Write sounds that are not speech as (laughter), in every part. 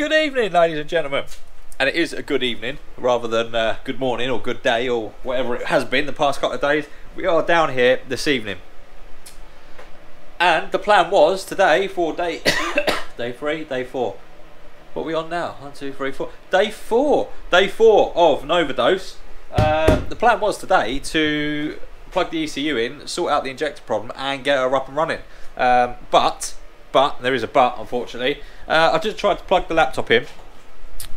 Good evening, ladies and gentlemen. And it is a good evening rather than uh, good morning or good day or whatever it has been the past couple of days. We are down here this evening. And the plan was today for day (coughs) day three, day four. What are we on now? One, two, three, four. Day four. Day four of Novadose. Um, the plan was today to plug the ECU in, sort out the injector problem, and get her up and running. Um, but, but there is a but, unfortunately. Uh, I just tried to plug the laptop in,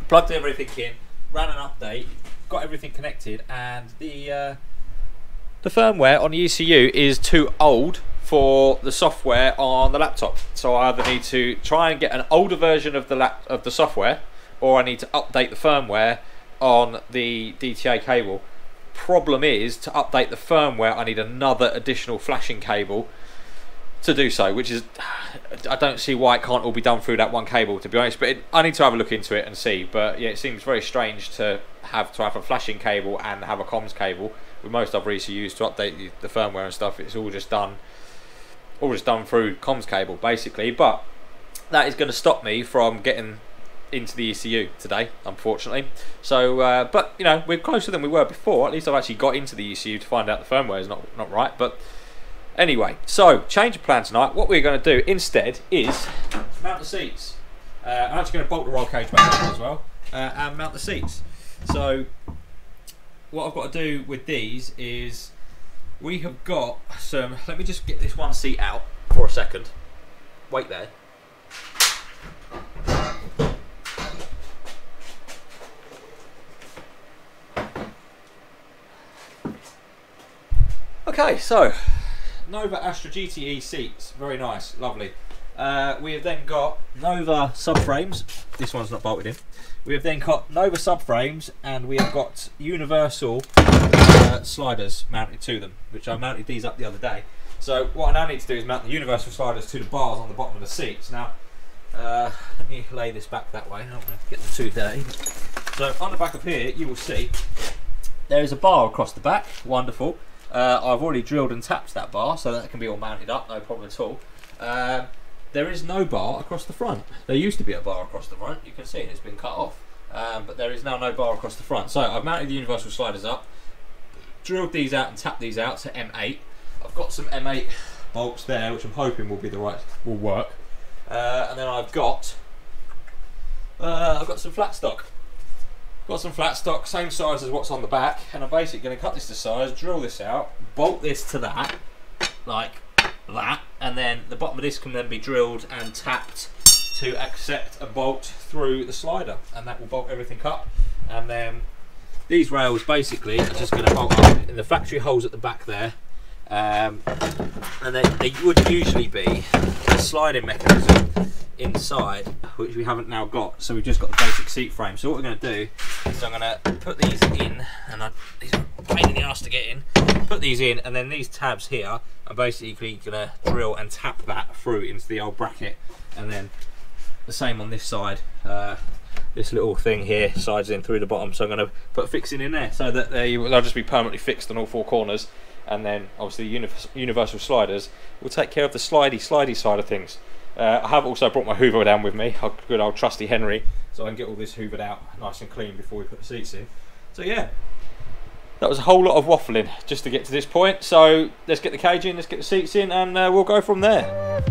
plugged everything in, ran an update, got everything connected, and the uh, the firmware on the ECU is too old for the software on the laptop. So I either need to try and get an older version of the lap of the software, or I need to update the firmware on the DTA cable. Problem is to update the firmware, I need another additional flashing cable to do so, which is I don't see why it can't all be done through that one cable to be honest. But it, I need to have a look into it and see. But yeah, it seems very strange to have to have a flashing cable and have a comms cable. With most other ECUs to update the, the firmware and stuff, it's all just done, all just done through comms cable basically. But that is going to stop me from getting into the ECU today, unfortunately. So, uh, but you know, we're closer than we were before. At least I've actually got into the ECU to find out the firmware is not not right. But Anyway, so change of plan tonight. What we're going to do instead is mount the seats. Uh, I'm actually going to bolt the roll cage back as well uh, and mount the seats. So what I've got to do with these is we have got some. Let me just get this one seat out for a second. Wait there. Okay, so Nova Astra GTE seats, very nice, lovely. Uh, we have then got Nova subframes. This one's not bolted in. We have then got Nova subframes, and we have got universal uh, sliders mounted to them, which I mounted these up the other day. So what I now need to do is mount the universal sliders to the bars on the bottom of the seats. Now, uh, let me lay this back that way. I don't want to get them too dirty. So on the back of here, you will see there is a bar across the back. Wonderful. Uh, I've already drilled and tapped that bar, so that can be all mounted up, no problem at all. Uh, there is no bar across the front. There used to be a bar across the front. You can see it, it's been cut off. Um, but there is now no bar across the front. So I've mounted the universal sliders up, drilled these out and tapped these out to M8. I've got some M8 bolts there, which I'm hoping will be the right, will work. Uh, and then I've got, uh, I've got some flat stock. Got some flat stock, same size as what's on the back, and I'm basically going to cut this to size, drill this out, bolt this to that, like that, and then the bottom of this can then be drilled and tapped to accept a bolt through the slider, and that will bolt everything up. And then these rails basically are just going to bolt up in the factory holes at the back there, um, and they, they would usually be a sliding mechanism inside, which we haven't now got. So we've just got the basic seat frame. So what we're going to do is I'm going to put these in, and I, these are pain in the ass to get in. Put these in, and then these tabs here I'm basically going to drill and tap that through into the old bracket, and then the same on this side. Uh, this little thing here sides in through the bottom, so I'm going to put fixing in there so that they, they'll just be permanently fixed on all four corners. And then obviously universal sliders will take care of the slidey slidey side of things. Uh, I have also brought my Hoover down with me, a good old trusty Henry, so I can get all this hoovered out nice and clean before we put the seats in. So yeah, that was a whole lot of waffling just to get to this point. So let's get the cage in, let's get the seats in, and uh, we'll go from there.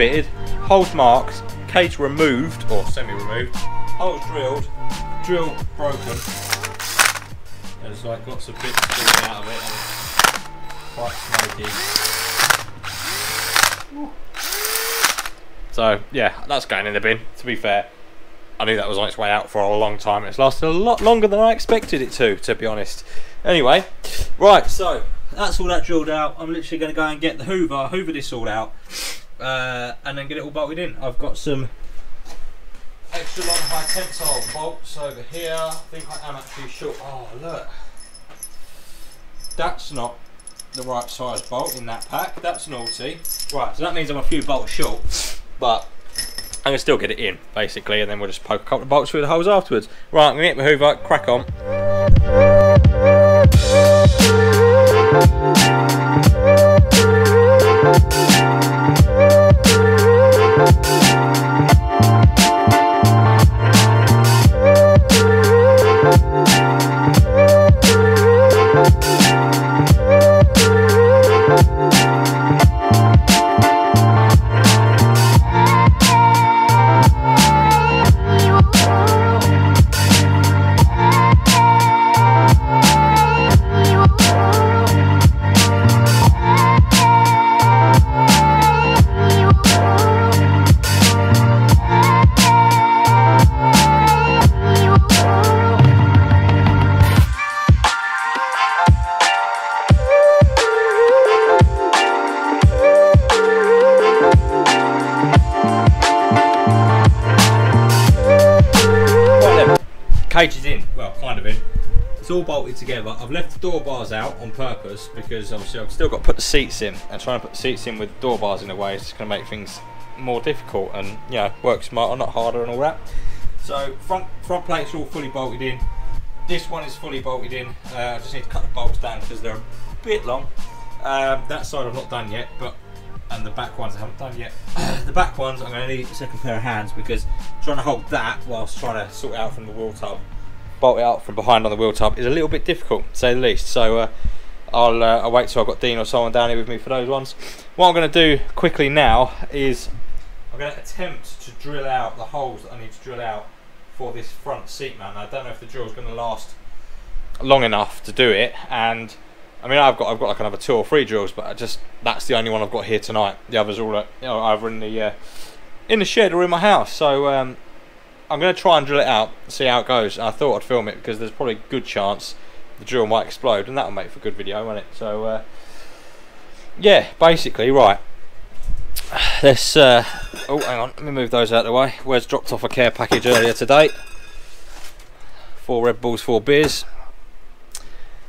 Fitted, holes marked, cage removed or semi-removed, holes drilled, drill broken. There's like lots of bits coming out of it and quite smoky. So yeah, that's going in the bin. To be fair, I knew that was on its way out for a long time. It's lasted a lot longer than I expected it to, to be honest. Anyway, right, so that's all that drilled out. I'm literally going to go and get the Hoover, Hoover this all out, uh, and then get it all bolted in. I've got some extra long high tensile bolts over here. I think I am actually short. Oh, look. That's not the right size bolt in that pack. That's naughty. Right, so that means I'm a few bolts short, but I can still get it in, basically, and then we'll just poke a couple of bolts through the holes afterwards. Right, I'm going to get my Hoover, crack on. Together. I've left the door bars out on purpose because obviously I've still got to put the seats in and trying to put the seats in with door bars in a way is just going to make things more difficult and you know work smarter not harder and all that. So front front plates are all fully bolted in. This one is fully bolted in. Uh, I just need to cut the bolts down because they're a bit long. Um, that side I've not done yet, but and the back ones I haven't done yet. (coughs) the back ones I'm going to need a second pair of hands because trying to hold that whilst trying to sort it out from the wheel tub, bolt it out from behind on the wheel tub is a little bit difficult to say the least. So uh, I'll, uh, I'll wait till I've got Dean or someone down here with me for those ones. What I'm going to do quickly now is I'm going to attempt to drill out the holes that I need to drill out for this front seat mount. I don't know if the drill is going to last long enough to do it and I mean, I've got I've got like another two or three drills, but I just that's the only one I've got here tonight. The others are all at, you know, either in the uh, in the shed or in my house. So um, I'm going to try and drill it out, see how it goes. I thought I'd film it because there's probably a good chance the drill might explode, and that'll make for a good video, won't it? So uh, yeah, basically, right. (sighs) Let's. Uh, oh, hang on. Let me move those out of the way. Where's dropped off a care package earlier today? Four Red Bulls, four beers.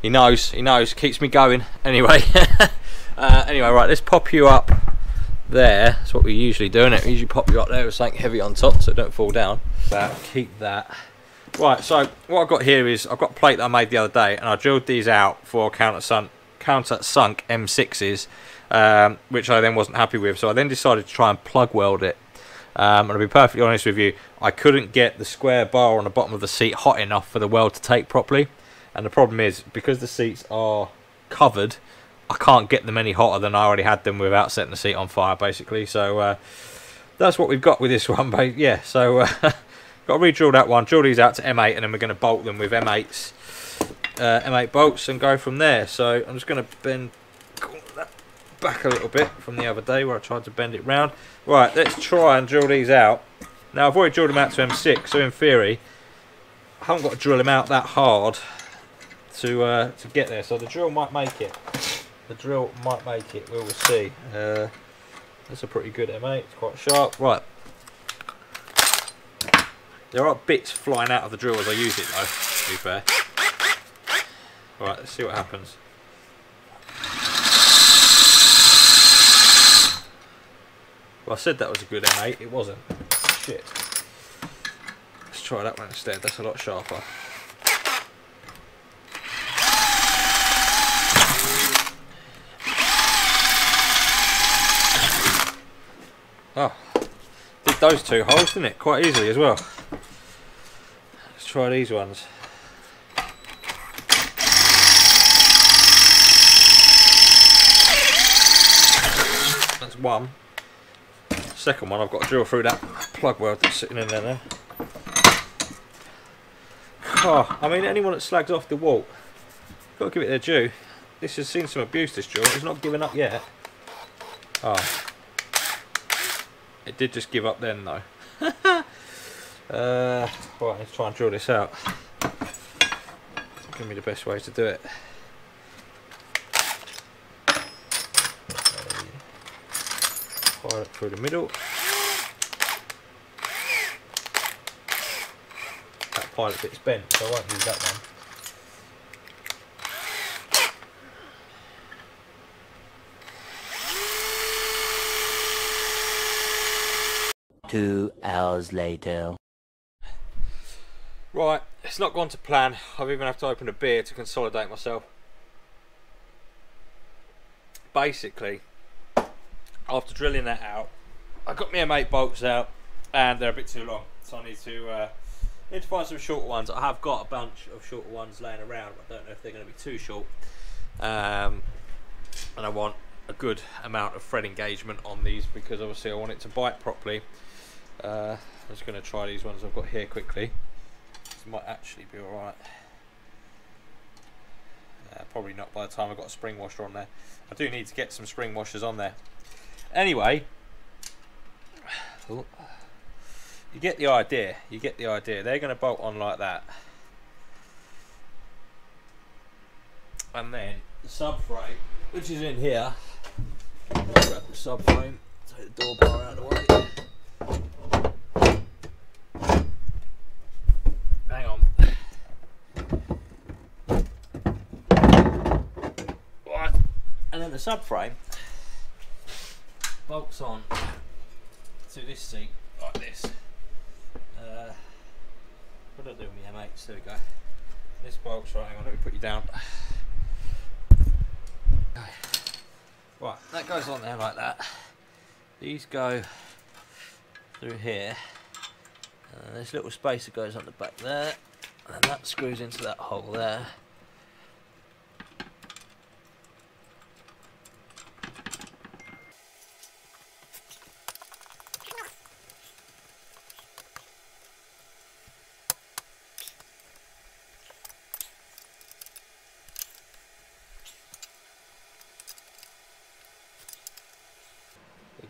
He knows, he knows, keeps me going. Anyway, (laughs) uh, anyway, right, let's pop you up there. That's what we usually do, and it? We usually pop you up there with something heavy on top so it don't fall down. That, keep that. Right, so what I've got here is I've got a plate that I made the other day, and I drilled these out for countersunk, countersunk M6s, um, which I then wasn't happy with. So I then decided to try and plug weld it. Um, and to be perfectly honest with you, I couldn't get the square bar on the bottom of the seat hot enough for the weld to take properly. And the problem is, because the seats are covered, I can't get them any hotter than I already had them without setting the seat on fire, basically. So uh, that's what we've got with this (laughs) one, but yeah. So uh, (laughs) got to re-drill that one, drill these out to M8, and then we're going to bolt them with M8s, uh, M8 bolts, and go from there. So I'm just going to bend that back a little bit from the other day where I tried to bend it round. Right, let's try and drill these out. Now I've already drilled them out to M6, so in theory, I haven't got to drill them out that hard to uh, to get there. So the drill might make it. The drill might make it. We will see. Uh, that's a pretty good M8. It's quite sharp. Right. There are bits flying out of the drill as I use it though, to be fair. Right, let's see what happens. Well, I said that was a good M8. It wasn't. Shit. Let's try that one instead. That's a lot sharper. Oh, did those two holes, didn't it? Quite easily as well. Let's try these ones. That's one. Second one, I've got to drill through that plug weld that's sitting in there now. Oh, I mean, anyone that slags off the wall, got to give it their due. This has seen some abuse, this drill. It's not given up yet. Oh. It did just give up then, though. (laughs) uh, right, let's try and drill this out. Give me the best way to do it. Fire it through the middle. That pilot bit's bent, so I won't use that one. Two hours later. Right, it's not gone to plan. I've even have to open a beer to consolidate myself. Basically, after drilling that out, I got my M8 bolts out, and they're a bit too long, so I need to uh, need to find some shorter ones. I have got a bunch of shorter ones laying around, but I don't know if they're going to be too short. Um, and I want a good amount of thread engagement on these because obviously I want it to bite properly. Uh, I'm just going to try these ones I've got here quickly. This might actually be alright. Uh, probably not by the time I've got a spring washer on there. I do need to get some spring washers on there. Anyway, you get the idea. You get the idea. They're going to bolt on like that. And then the subframe, which is in here. Subframe, take the door bar out of the way. Hang on. Right. And then the subframe bolts on to this seat like this. Uh, what do I do with my M8s? There we go. This bolts right. Hang on, let me put you down. Okay. Right, that goes on there like that. These go through here. Uh, this little spacer goes on the back there, and that screws into that hole there.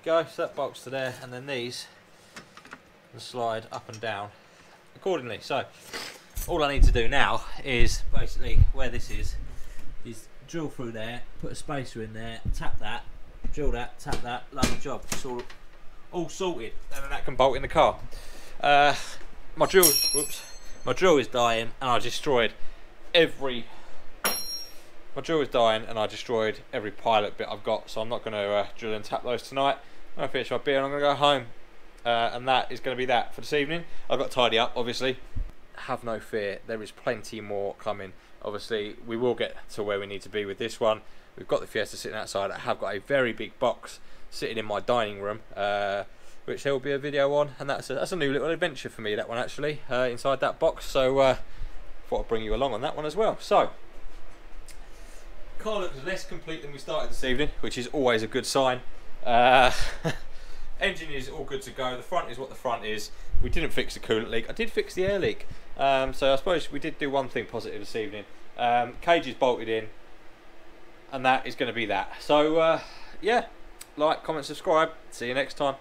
Go, so that bolts to there, and then these can slide up and down accordingly. So, all I need to do now is basically where this is, is drill through there, put a spacer in there, tap that, drill that, tap that, lovely job. It's all, all sorted, and then that can bolt in the car. Uh, my drill, whoops, my drill is dying, and I destroyed every my drill is dying and I destroyed every pilot bit I've got so I'm not going to uh, drill and tap those tonight. I'm going to finish my beer and I'm going to go home uh, and that is going to be that for this evening. I've got to tidy up obviously. Have no fear, there is plenty more coming. Obviously we will get to where we need to be with this one. We've got the Fiesta sitting outside. I have got a very big box sitting in my dining room uh, which there will be a video on and that's a, that's a new little adventure for me that one actually uh, inside that box so uh, thought I'd bring you along on that one as well. So car looks less complete than we started this evening, which is always a good sign. Uh, (laughs) engine is all good to go. The front is what the front is. We didn't fix the coolant leak. I did fix the air leak. Um, so I suppose we did do one thing positive this evening. Um, cage is bolted in, and that is going to be that. So uh, yeah, like, comment, subscribe. See you next time.